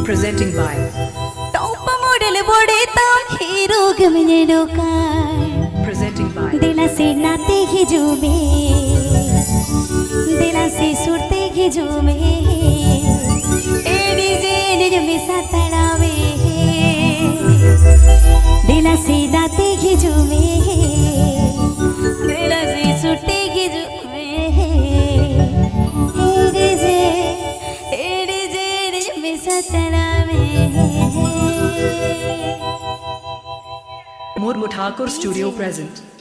presenting by Toppa model bode Topamodal bodetam hirugam nedukar presenting by Dila se na nate hijube Dila se surte hijube Edi jene jame satarawe Dila se na nate hijube Murmu Thakur Studio present.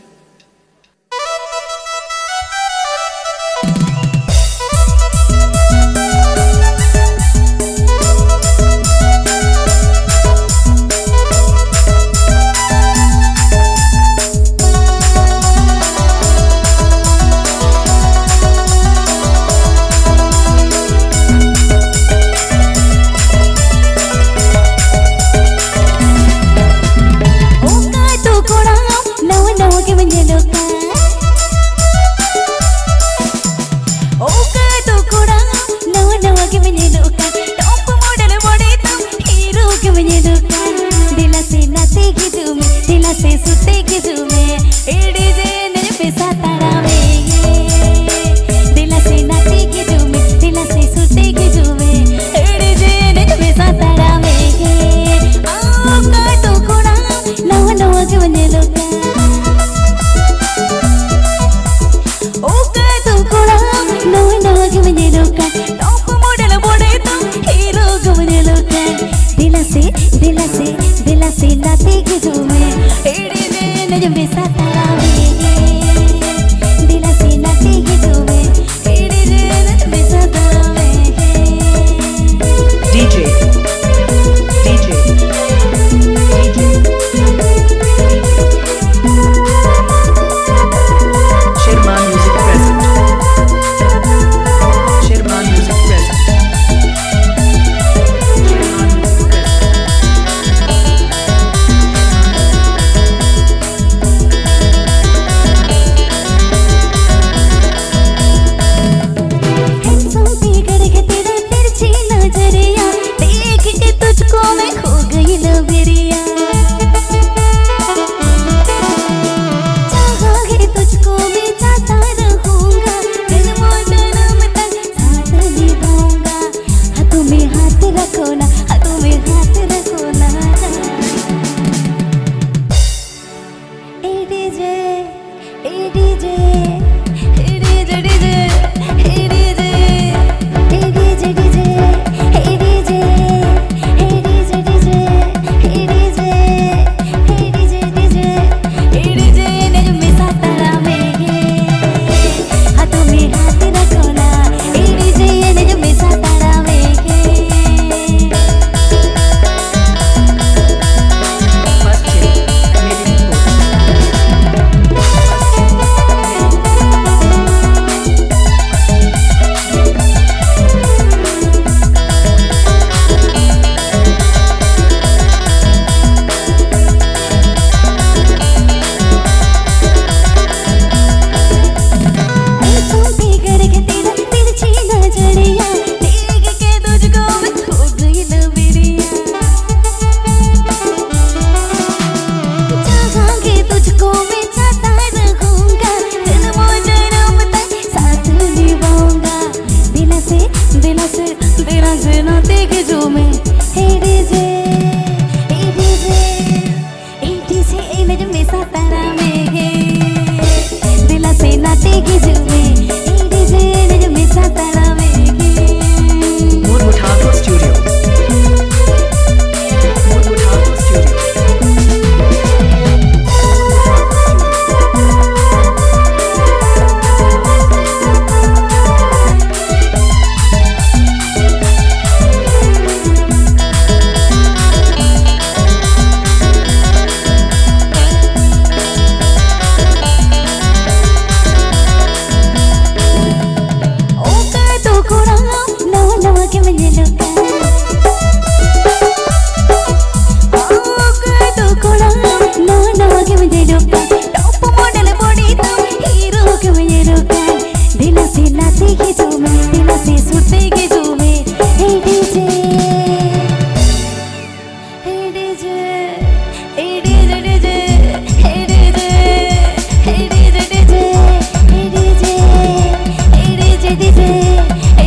रिज रिज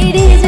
ladies.